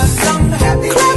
Close.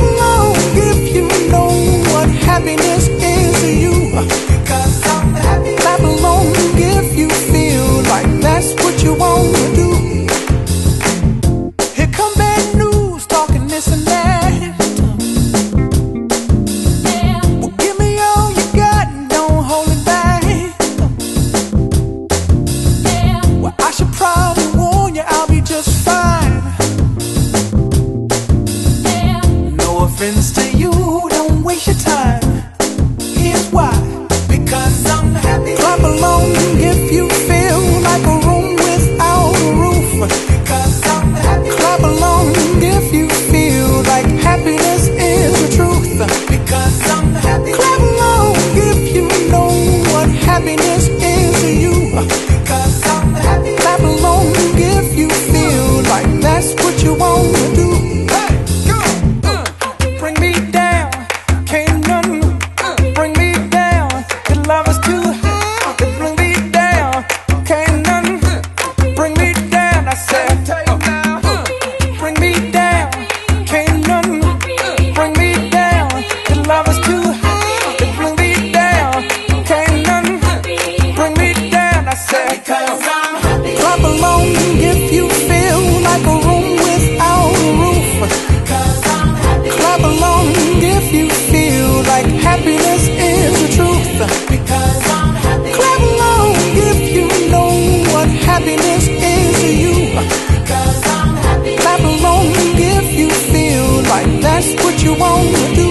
that's what you want to do.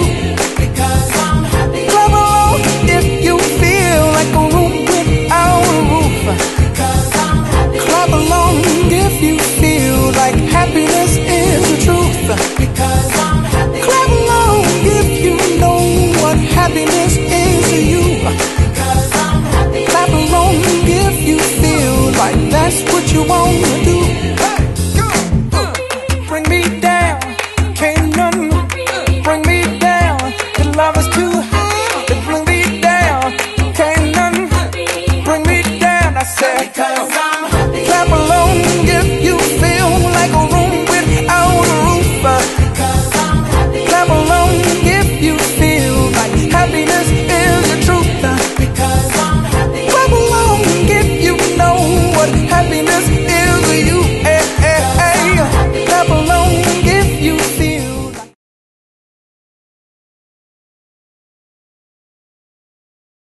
Because I'm happy. Along if you feel like a room without a roof. Because I'm happy. Along if you feel like happiness is the truth. Because say. Because